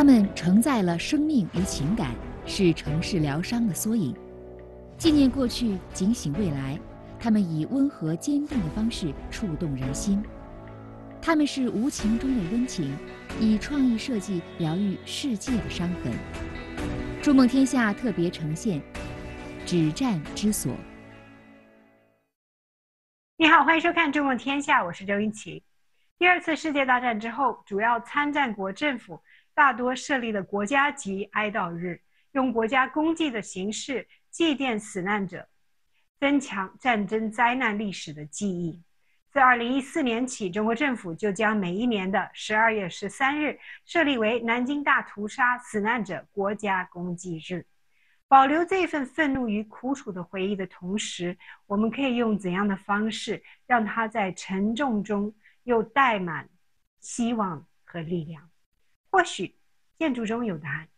他们承载了生命与情感，是城市疗伤的缩影。纪念过去，警醒未来，他们以温和坚定的方式触动人心。他们是无情中的温情，以创意设计疗愈世界的伤痕。筑梦天下特别呈现《止战之所》。你好，欢迎收看《筑梦天下》，我是周云琪。第二次世界大战之后，主要参战国政府大多设立了国家级哀悼日，用国家公祭的形式祭奠死难者，增强战争灾难历史的记忆。自2014年起，中国政府就将每一年的12月13日设立为南京大屠杀死难者国家公祭日。保留这份愤怒与苦楚的回忆的同时，我们可以用怎样的方式让它在沉重中又带满希望和力量？或许建筑中有答案。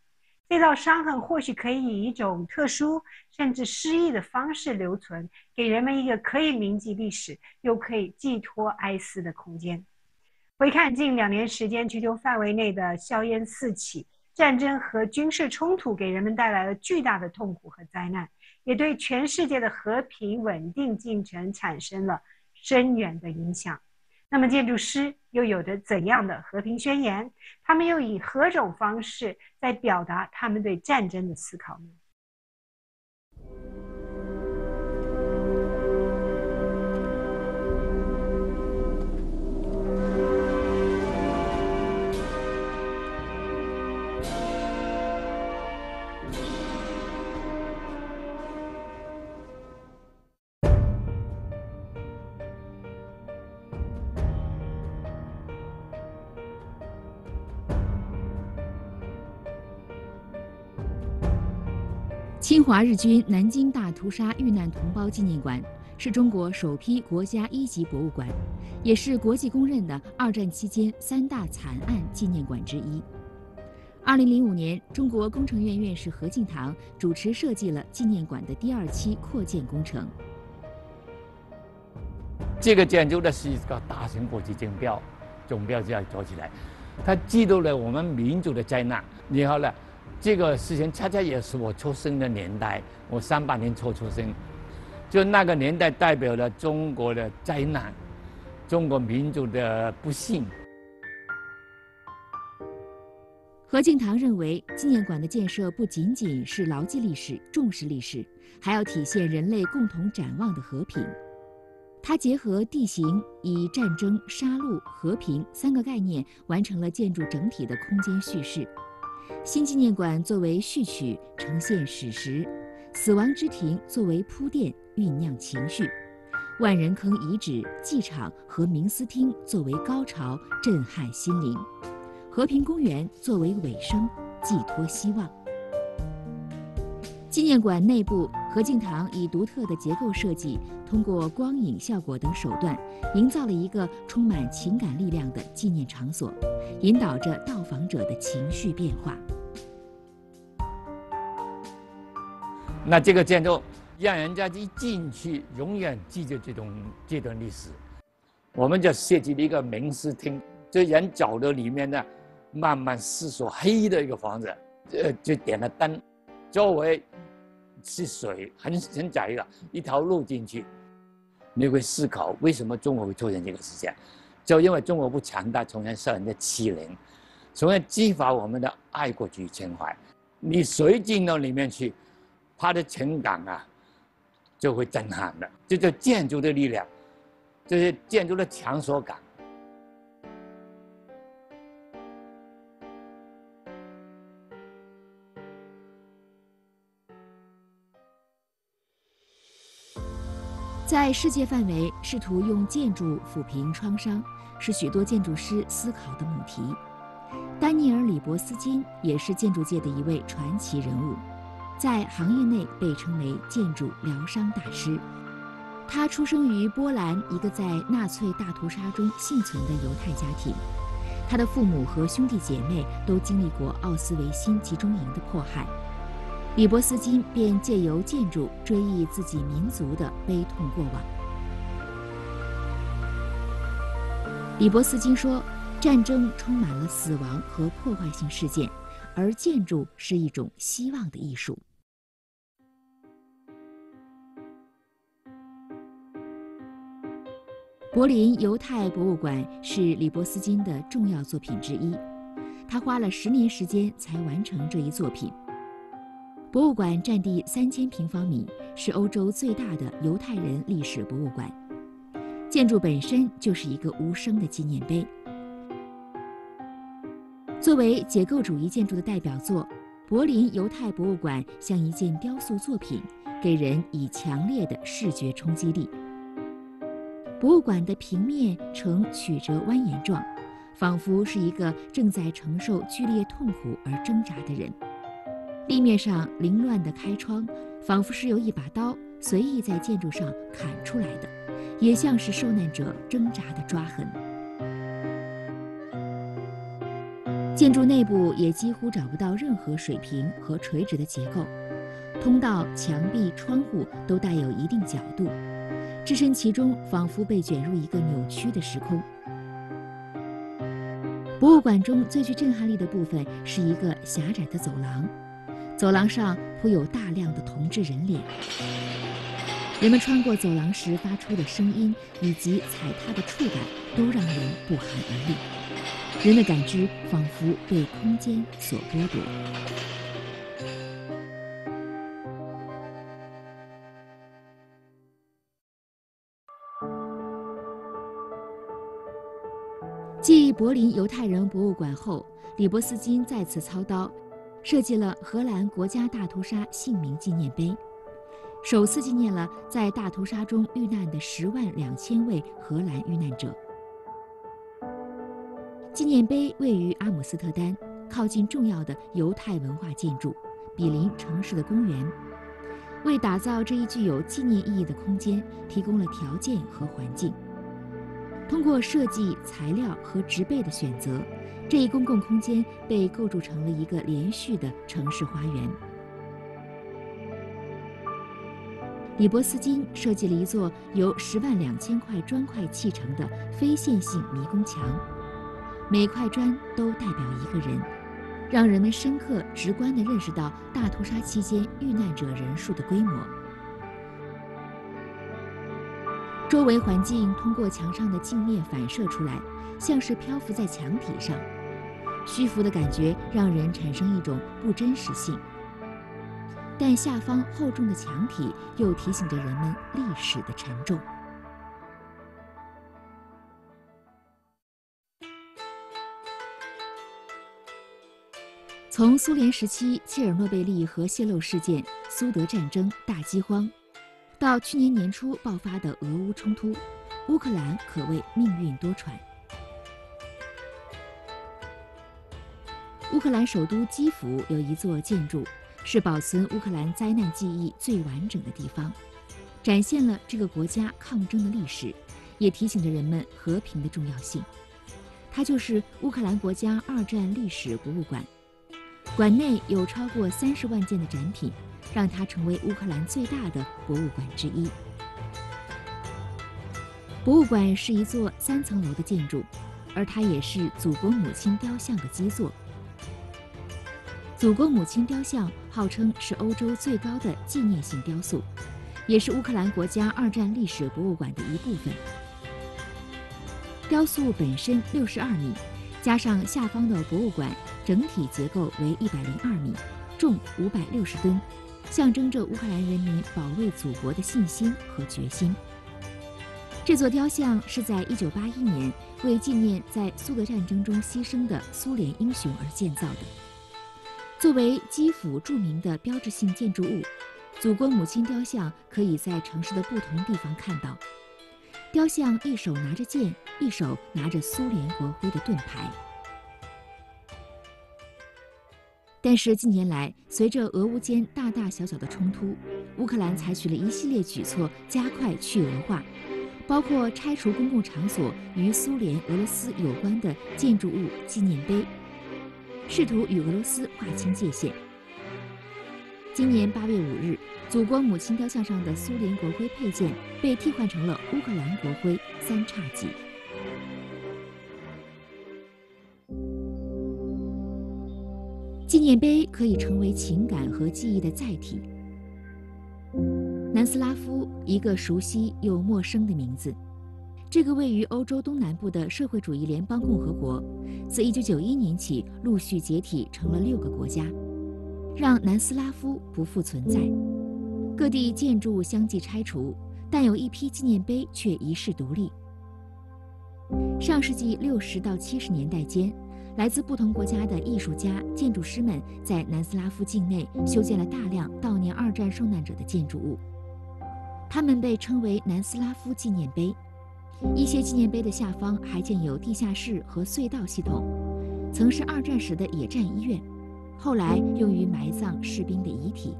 这道伤痕或许可以以一种特殊甚至诗意的方式留存，给人们一个可以铭记历史又可以寄托哀思的空间。回看近两年时间，全球范围内的硝烟四起，战争和军事冲突给人们带来了巨大的痛苦和灾难，也对全世界的和平稳定进程产生了深远的影响。那么，建筑师又有着怎样的和平宣言？他们又以何种方式在表达他们对战争的思考呢？侵华日军南京大屠杀遇难同胞纪念馆是中国首批国家一级博物馆，也是国际公认的二战期间三大惨案纪念馆之一。二零零五年，中国工程院院士何敬堂主持设计了纪念馆的第二期扩建工程。这个建筑呢是一个大型国际竞标，总标就要做起来，它记录了我们民族的灾难，然后呢。这个事情恰恰也是我出生的年代，我三八年初出生，就那个年代代表了中国的灾难，中国民族的不幸。何敬堂认为，纪念馆的建设不仅仅是牢记历史、重视历史，还要体现人类共同展望的和平。他结合地形，以战争、杀戮、和平三个概念，完成了建筑整体的空间叙事。新纪念馆作为序曲呈现史实，死亡之庭作为铺垫酝酿情绪，万人坑遗址祭场和冥思厅作为高潮震撼心灵，和平公园作为尾声寄托希望。纪念馆内部，何敬堂以独特的结构设计，通过光影效果等手段，营造了一个充满情感力量的纪念场所，引导着到访者的情绪变化。那这个建筑让人家一进去，永远记着这种这段历史。我们就设计了一个冥思厅，就人走到里面呢，慢慢思索黑的一个房子，呃，就点了灯，周围。是水很很窄的一条路进去，你会思考为什么中国会出现这个事情？就因为中国不强大，从而受人的欺凌，从而激发我们的爱国主义情怀。你谁进到里面去，他的情感啊就会震撼的。这叫建筑的力量，这是建筑的强所感。在世界范围，试图用建筑抚平创伤，是许多建筑师思考的母题。丹尼尔·里伯斯金也是建筑界的一位传奇人物，在行业内被称为“建筑疗伤大师”。他出生于波兰一个在纳粹大屠杀中幸存的犹太家庭，他的父母和兄弟姐妹都经历过奥斯维辛集中营的迫害。李伯斯金便借由建筑追忆自己民族的悲痛过往。李伯斯金说：“战争充满了死亡和破坏性事件，而建筑是一种希望的艺术。柏林犹太博物馆是李伯斯金的重要作品之一，他花了十年时间才完成这一作品。博物馆占地三千平方米，是欧洲最大的犹太人历史博物馆。建筑本身就是一个无声的纪念碑。作为解构主义建筑的代表作，柏林犹太博物馆像一件雕塑作品，给人以强烈的视觉冲击力。博物馆的平面呈曲折蜿蜒状，仿佛是一个正在承受剧烈痛苦而挣扎的人。地面上凌乱的开窗，仿佛是由一把刀随意在建筑上砍出来的，也像是受难者挣扎的抓痕。建筑内部也几乎找不到任何水平和垂直的结构，通道、墙壁、窗户都带有一定角度。置身其中，仿佛被卷入一个扭曲的时空。博物馆中最具震撼力的部分是一个狭窄的走廊，走廊上铺有大量的铜制人脸。人们穿过走廊时发出的声音以及踩踏的触感，都让人不寒而栗。人的感知仿佛被空间所剥夺。继柏林犹太人博物馆后，李波斯金再次操刀，设计了荷兰国家大屠杀姓名纪念碑，首次纪念了在大屠杀中遇难的十万两千位荷兰遇难者。纪念碑位于阿姆斯特丹，靠近重要的犹太文化建筑，比邻城市的公园，为打造这一具有纪念意义的空间提供了条件和环境。通过设计、材料和植被的选择，这一公共空间被构筑成了一个连续的城市花园。李伯斯金设计了一座由十万两千块砖块砌成的非线性迷宫墙，每块砖都代表一个人，让人们深刻、直观地认识到大屠杀期间遇难者人数的规模。周围环境通过墙上的镜面反射出来，像是漂浮在墙体上，虚浮的感觉让人产生一种不真实性。但下方厚重的墙体又提醒着人们历史的沉重。从苏联时期切尔诺贝利核泄漏事件、苏德战争、大饥荒。到去年年初爆发的俄乌冲突，乌克兰可谓命运多舛。乌克兰首都基辅有一座建筑，是保存乌克兰灾难记忆最完整的地方，展现了这个国家抗争的历史，也提醒着人们和平的重要性。它就是乌克兰国家二战历史博物馆，馆内有超过三十万件的展品。让它成为乌克兰最大的博物馆之一。博物馆是一座三层楼的建筑，而它也是祖国母亲雕像的基座。祖国母亲雕像号称是欧洲最高的纪念性雕塑，也是乌克兰国家二战历史博物馆的一部分。雕塑本身六十二米，加上下方的博物馆，整体结构为一百零二米，重五百六十吨。象征着乌克兰人民保卫祖国的信心和决心。这座雕像是在1981年为纪念在苏德战争中牺牲的苏联英雄而建造的。作为基辅著名的标志性建筑物，祖国母亲雕像可以在城市的不同地方看到。雕像一手拿着剑，一手拿着苏联国徽的盾牌。但是近年来，随着俄乌间大大小小的冲突，乌克兰采取了一系列举措，加快去俄化，包括拆除公共场所与苏联、俄罗斯有关的建筑物、纪念碑，试图与俄罗斯划清界限。今年八月五日，祖国母亲雕像上的苏联国徽配件被替换成了乌克兰国徽三叉戟。纪念碑可以成为情感和记忆的载体。南斯拉夫，一个熟悉又陌生的名字。这个位于欧洲东南部的社会主义联邦共和国，自1991年起陆续解体成了六个国家，让南斯拉夫不复存在。各地建筑相继拆除，但有一批纪念碑却遗世独立。上世纪六十到七十年代间，来自不同国家的艺术家、建筑师们在南斯拉夫境内修建了大量悼念二战受难者的建筑物，他们被称为南斯拉夫纪念碑。一些纪念碑的下方还建有地下室和隧道系统，曾是二战时的野战医院，后来用于埋葬士兵的遗体。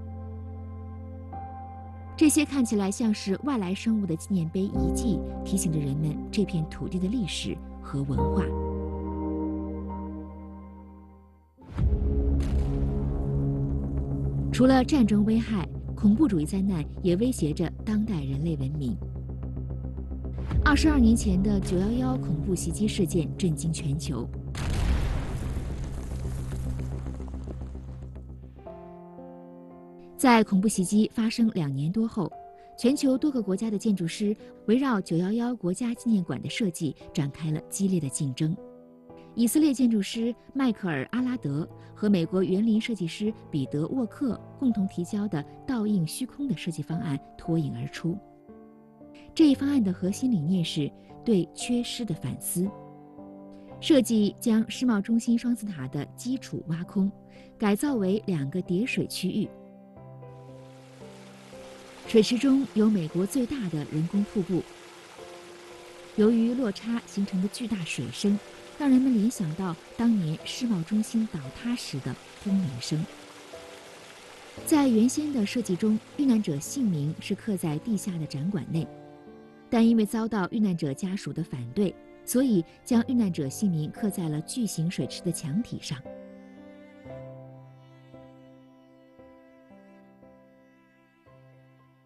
这些看起来像是外来生物的纪念碑遗迹，提醒着人们这片土地的历史和文化。除了战争危害，恐怖主义灾难也威胁着当代人类文明。二十二年前的九幺幺恐怖袭击事件震惊全球。在恐怖袭击发生两年多后，全球多个国家的建筑师围绕九幺幺国家纪念馆的设计展开了激烈的竞争。以色列建筑师迈克尔·阿拉德和美国园林设计师彼得·沃克共同提交的倒映虚空的设计方案脱颖而出。这一方案的核心理念是对缺失的反思，设计将世贸中心双子塔的基础挖空，改造为两个叠水区域。水池中有美国最大的人工瀑布。由于落差形成的巨大水声，让人们联想到当年世贸中心倒塌时的轰鸣声。在原先的设计中，遇难者姓名是刻在地下的展馆内，但因为遭到遇难者家属的反对，所以将遇难者姓名刻在了巨型水池的墙体上。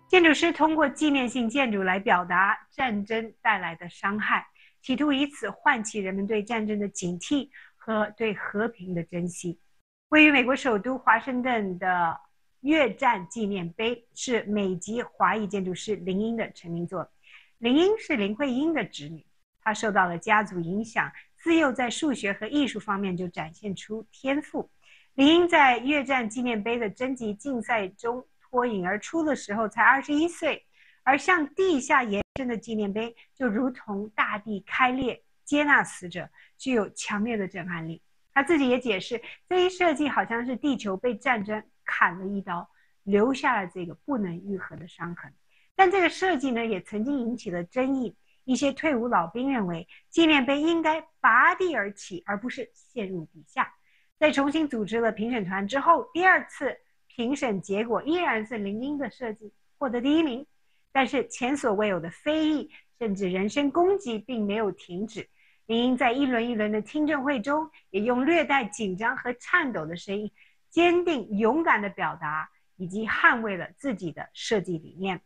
建筑师通过纪念性建筑来表达战争带来的伤害，企图以此唤起人们对战争的警惕和对和平的珍惜。位于美国首都华盛顿的越战纪念碑是美籍华裔建筑师林英的成名作品。林英是林徽因的侄女，她受到了家族影响，自幼在数学和艺术方面就展现出天赋。林英在越战纪念碑的征集竞赛中。脱颖而出的时候才二十一岁，而向地下延伸的纪念碑就如同大地开裂接纳死者，具有强烈的震撼力。他自己也解释，这一设计好像是地球被战争砍了一刀，留下了这个不能愈合的伤痕。但这个设计呢，也曾经引起了争议。一些退伍老兵认为，纪念碑应该拔地而起，而不是陷入地下。在重新组织了评审团之后，第二次。评审结果依然是林英的设计获得第一名，但是前所未有的非议甚至人身攻击并没有停止。林英在一轮一轮的听证会中，也用略带紧张和颤抖的声音，坚定勇敢地表达以及捍卫了自己的设计理念。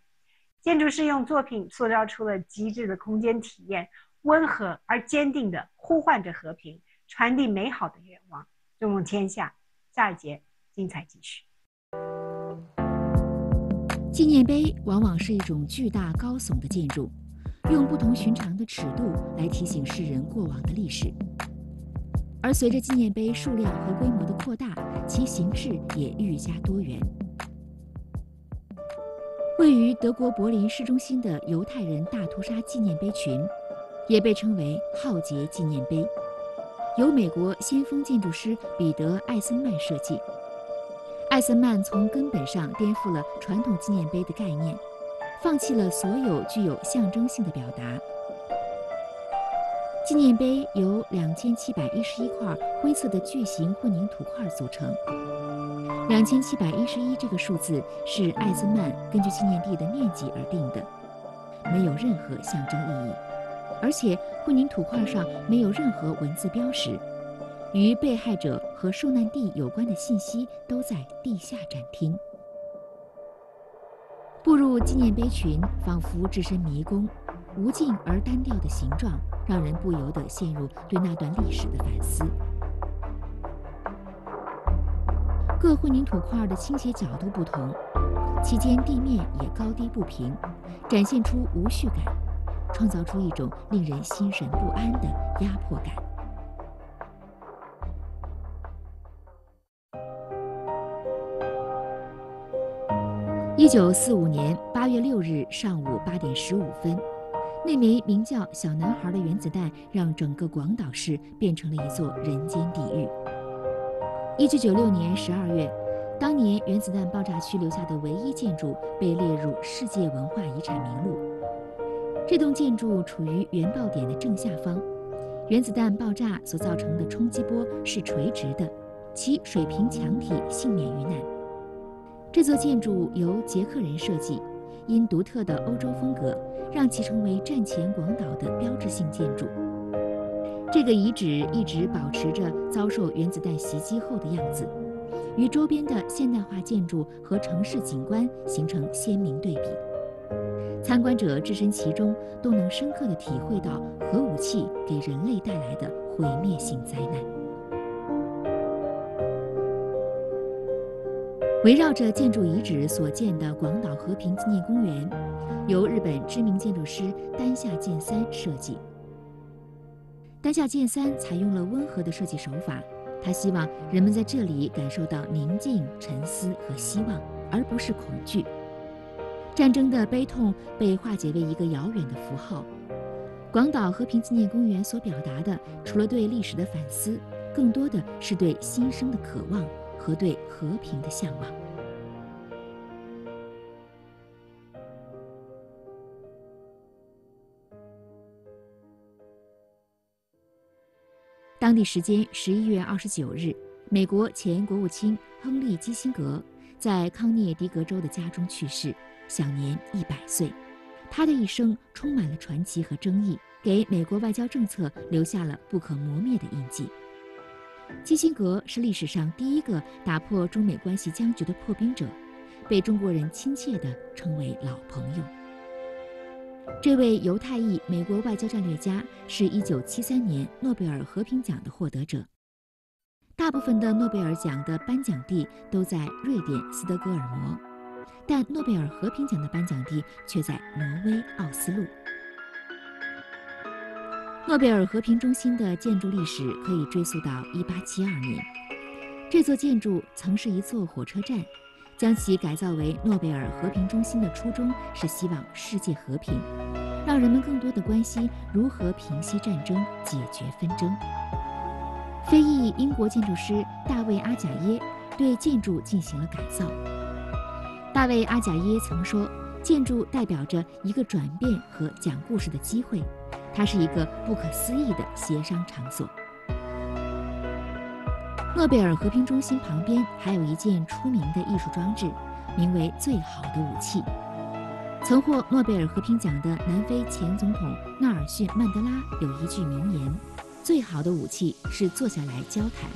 建筑师用作品塑造出了极致的空间体验，温和而坚定地呼唤着和平，传递美好的愿望。纵横天下，下一节精彩继续。纪念碑往往是一种巨大高耸的建筑，用不同寻常的尺度来提醒世人过往的历史。而随着纪念碑数量和规模的扩大，其形式也愈加多元。位于德国柏林市中心的犹太人大屠杀纪念碑群，也被称为浩劫纪念碑，由美国先锋建筑师彼得·艾森曼设计。艾森曼从根本上颠覆了传统纪念碑的概念，放弃了所有具有象征性的表达。纪念碑由两千七百一十一块灰色的巨型混凝土块组成。两千七百一十一这个数字是艾森曼根据纪念地的面积而定的，没有任何象征意义，而且混凝土块上没有任何文字标识。与被害者和受难地有关的信息都在地下展厅。步入纪念碑群，仿佛置身迷宫，无尽而单调的形状让人不由得陷入对那段历史的反思。各混凝土块的倾斜角度不同，其间地面也高低不平，展现出无序感，创造出一种令人心神不安的压迫感。一九四五年八月六日上午八点十五分，那枚名叫“小男孩”的原子弹让整个广岛市变成了一座人间地狱。一九九六年十二月，当年原子弹爆炸区留下的唯一建筑被列入世界文化遗产名录。这栋建筑处于原爆点的正下方，原子弹爆炸所造成的冲击波是垂直的，其水平墙体幸免于难。这座建筑由捷克人设计，因独特的欧洲风格，让其成为战前广岛的标志性建筑。这个遗址一直保持着遭受原子弹袭击后的样子，与周边的现代化建筑和城市景观形成鲜明对比。参观者置身其中，都能深刻地体会到核武器给人类带来的毁灭性灾难。围绕着建筑遗址所建的广岛和平纪念公园，由日本知名建筑师丹下健三设计。丹下健三采用了温和的设计手法，他希望人们在这里感受到宁静、沉思和希望，而不是恐惧。战争的悲痛被化解为一个遥远的符号。广岛和平纪念公园所表达的，除了对历史的反思，更多的是对新生的渴望。和对和平的向往。当地时间十一月二十九日，美国前国务卿亨利·基辛格在康涅狄格州的家中去世，享年一百岁。他的一生充满了传奇和争议，给美国外交政策留下了不可磨灭的印记。基辛格是历史上第一个打破中美关系僵局的破冰者，被中国人亲切地称为“老朋友”。这位犹太裔美国外交战略家是一九七三年诺贝尔和平奖的获得者。大部分的诺贝尔奖的颁奖地都在瑞典斯德哥尔摩，但诺贝尔和平奖的颁奖地却在挪威奥斯陆。诺贝尔和平中心的建筑历史可以追溯到1872年。这座建筑曾是一座火车站，将其改造为诺贝尔和平中心的初衷是希望世界和平，让人们更多的关心如何平息战争、解决纷争。非裔英国建筑师大卫·阿贾耶对建筑进行了改造。大卫·阿贾耶曾说：“建筑代表着一个转变和讲故事的机会。”它是一个不可思议的协商场所。诺贝尔和平中心旁边还有一件出名的艺术装置，名为“最好的武器”。曾获诺贝尔和平奖的南非前总统纳尔逊·曼德拉有一句名言：“最好的武器是坐下来交谈。”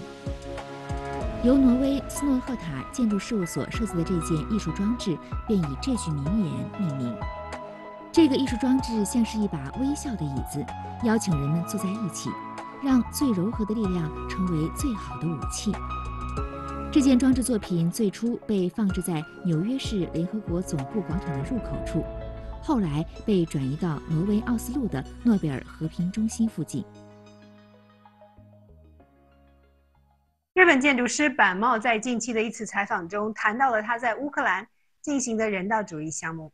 由挪威斯诺赫塔建筑事务所设计的这件艺术装置便以这句名言命名。这个艺术装置像是一把微笑的椅子，邀请人们坐在一起，让最柔和的力量成为最好的武器。这件装置作品最初被放置在纽约市联合国总部广场的入口处，后来被转移到挪威奥斯陆的诺贝尔和平中心附近。日本建筑师板茂在近期的一次采访中谈到了他在乌克兰进行的人道主义项目。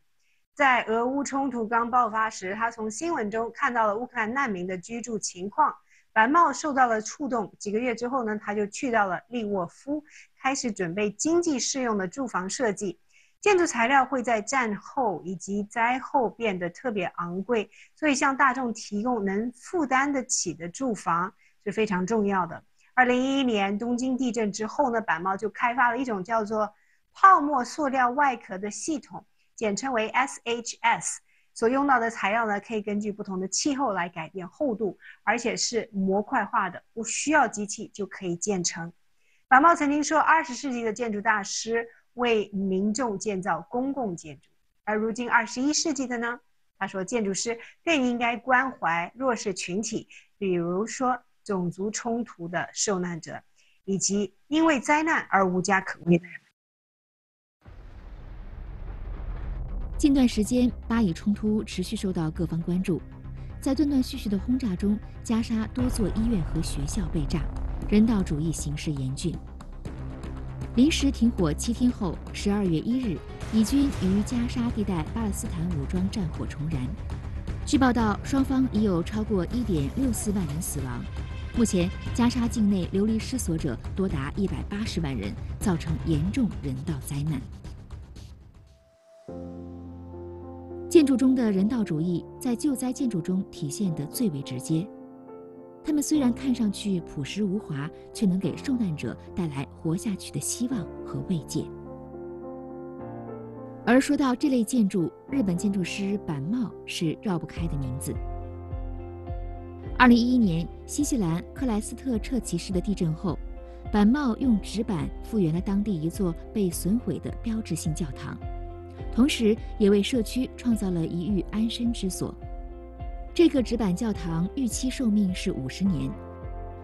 在俄乌冲突刚爆发时，他从新闻中看到了乌克兰难民的居住情况，白茂受到了触动。几个月之后呢，他就去到了利沃夫，开始准备经济适用的住房设计。建筑材料会在战后以及灾后变得特别昂贵，所以向大众提供能负担得起的住房是非常重要的。二零一一年东京地震之后呢，板茂就开发了一种叫做泡沫塑料外壳的系统。简称为 SHS，所用到的材料呢，可以根据不同的气候来改变厚度，而且是模块化的，不需要机器就可以建成。法茂曾经说，二十世纪的建筑大师为民众建造公共建筑，而如今二十一世纪的呢？他说，建筑师更应该关怀弱势群体，比如说种族冲突的受难者。以及因为灾难而无家可归的人。近段时间，巴以冲突持续受到各方关注。在断断续续的轰炸中，加沙多座医院和学校被炸，人道主义形势严峻。临时停火七天后，十二月一日，以军于加沙地带巴勒斯坦武装战火重燃。据报道，双方已有超过一点六四万人死亡。目前，加沙境内流离失所者多达一百八十万人，造成严重人道灾难。建筑中的人道主义在救灾建筑中体现得最为直接。它们虽然看上去朴实无华，却能给受难者带来活下去的希望和慰藉。而说到这类建筑，日本建筑师板茂是绕不开的名字。二零一一年，新西兰克莱斯特彻奇市的地震后，板茂用纸板复原了当地一座被损毁的标志性教堂。同时，也为社区创造了一寓安身之所。这个纸板教堂预期寿命是五十年，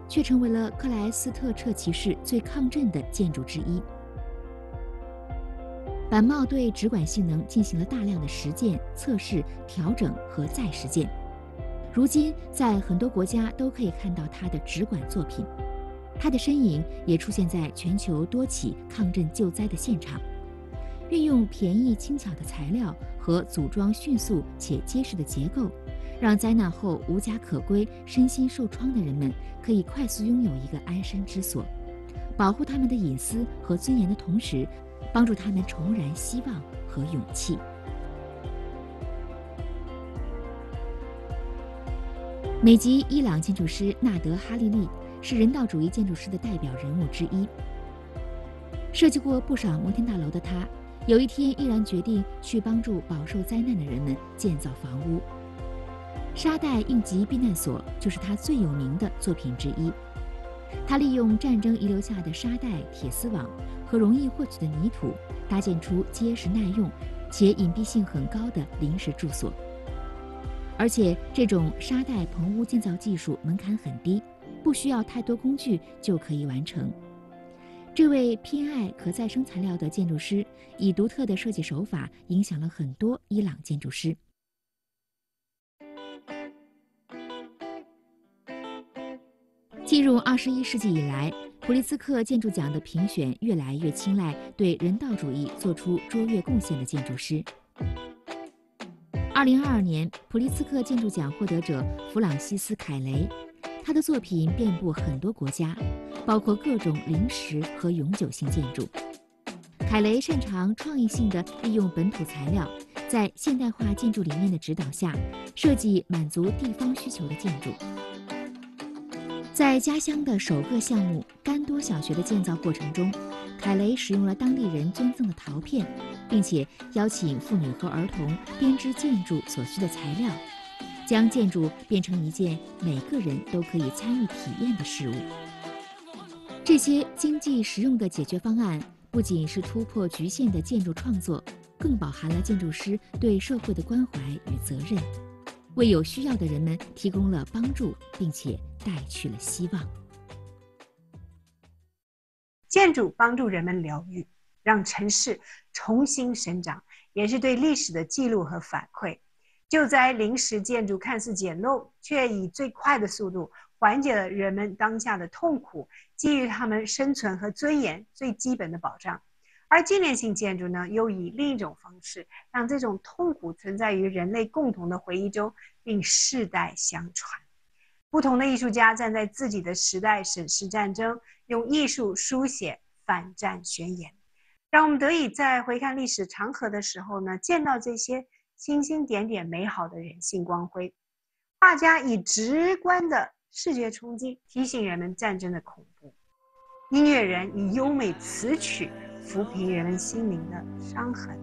却成为了克莱斯特彻奇市最抗震的建筑之一。板茂对纸管性能进行了大量的实践、测试、调整和再实践。如今，在很多国家都可以看到他的纸管作品，他的身影也出现在全球多起抗震救灾的现场。运用便宜轻巧的材料和组装迅速且结实的结构，让灾难后无家可归、身心受创的人们可以快速拥有一个安身之所，保护他们的隐私和尊严的同时，帮助他们重燃希望和勇气。美籍伊朗建筑师纳德·哈利利是人道主义建筑师的代表人物之一，设计过不少摩天大楼的他。有一天，毅然决定去帮助饱受灾难的人们建造房屋。沙袋应急避难所就是他最有名的作品之一。他利用战争遗留下的沙袋、铁丝网和容易获取的泥土，搭建出结实耐用且隐蔽性很高的临时住所。而且，这种沙袋棚屋建造技术门槛很低，不需要太多工具就可以完成。这位偏爱可再生材料的建筑师，以独特的设计手法影响了很多伊朗建筑师。进入二十一世纪以来，普利兹克建筑奖的评选越来越青睐对人道主义做出卓越贡献的建筑师。二零二二年，普利兹克建筑奖获得者弗朗西斯·凯雷。他的作品遍布很多国家，包括各种临时和永久性建筑。凯雷擅长创意性的利用本土材料，在现代化建筑理念的指导下，设计满足地方需求的建筑。在家乡的首个项目甘多小学的建造过程中，凯雷使用了当地人捐赠的陶片，并且邀请妇女和儿童编织建筑所需的材料。将建筑变成一件每个人都可以参与体验的事物。这些经济实用的解决方案，不仅是突破局限的建筑创作，更饱含了建筑师对社会的关怀与责任，为有需要的人们提供了帮助，并且带去了希望。建筑帮助人们疗愈，让城市重新生长，也是对历史的记录和反馈。救灾临时建筑看似简陋，却以最快的速度缓解了人们当下的痛苦，给予他们生存和尊严最基本的保障。而纪念性建筑呢，又以另一种方式，让这种痛苦存在于人类共同的回忆中，并世代相传。不同的艺术家站在自己的时代审视战争，用艺术书写反战宣言，让我们得以在回看历史长河的时候呢，见到这些。星星点点美好的人性光辉，画家以直观的视觉冲击提醒人们战争的恐怖，音乐人以优美词曲抚平人们心灵的伤痕，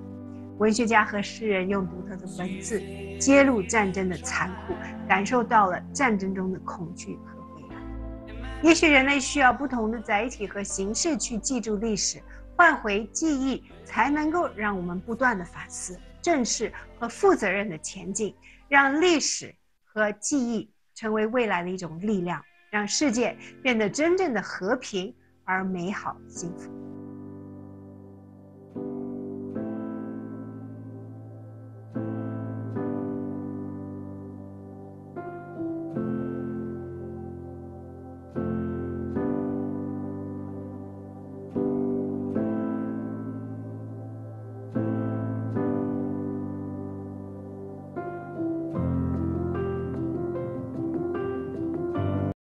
文学家和诗人用独特的文字揭露战争的残酷，感受到了战争中的恐惧和悲哀。也许人类需要不同的载体和形式去记住历史，换回记忆，才能够让我们不断的反思。正视和负责任的前进，让历史和记忆成为未来的一种力量，让世界变得真正的和平、而美好幸福。